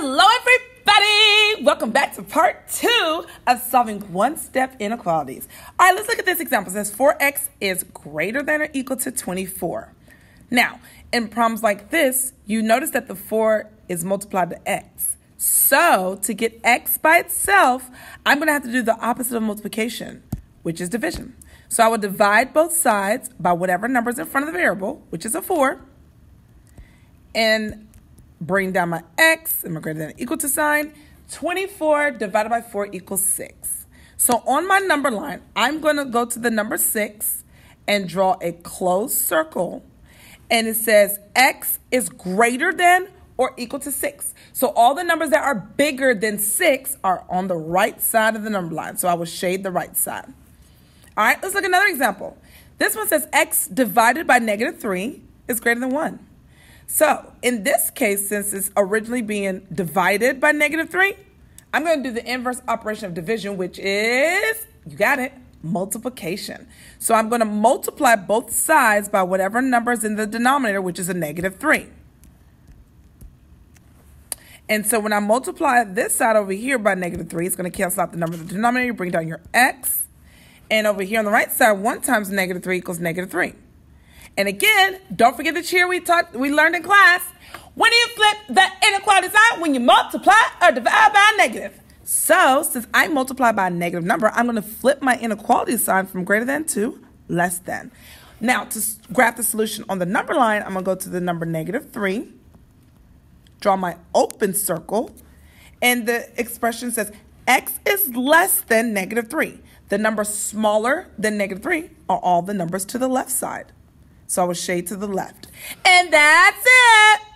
Hello, everybody! Welcome back to part two of solving one step inequalities. All right, let's look at this example. Says 4x is greater than or equal to 24. Now, in problems like this, you notice that the 4 is multiplied to x. So, to get x by itself, I'm going to have to do the opposite of multiplication, which is division. So, I will divide both sides by whatever number is in front of the variable, which is a 4, and bring down my x and my greater than equal to sign. 24 divided by 4 equals 6. So on my number line, I'm going to go to the number 6 and draw a closed circle. And it says x is greater than or equal to 6. So all the numbers that are bigger than 6 are on the right side of the number line. So I will shade the right side. All right, let's look at another example. This one says x divided by negative 3 is greater than 1. So in this case, since it's originally being divided by negative 3, I'm going to do the inverse operation of division, which is, you got it, multiplication. So I'm going to multiply both sides by whatever number is in the denominator, which is a negative 3. And so when I multiply this side over here by negative 3, it's going to cancel out the number in the denominator, bring down your x. And over here on the right side, 1 times negative 3 equals negative 3. And again, don't forget the cheer we taught we learned in class. When you flip the inequality sign? When you multiply or divide by a negative. So, since I multiply by a negative number, I'm going to flip my inequality sign from greater than to less than. Now, to graph the solution on the number line, I'm to go to the number negative 3, draw my open circle, and the expression says x is less than negative 3. The numbers smaller than negative 3 are all the numbers to the left side. So I was shade to the left. And that's it.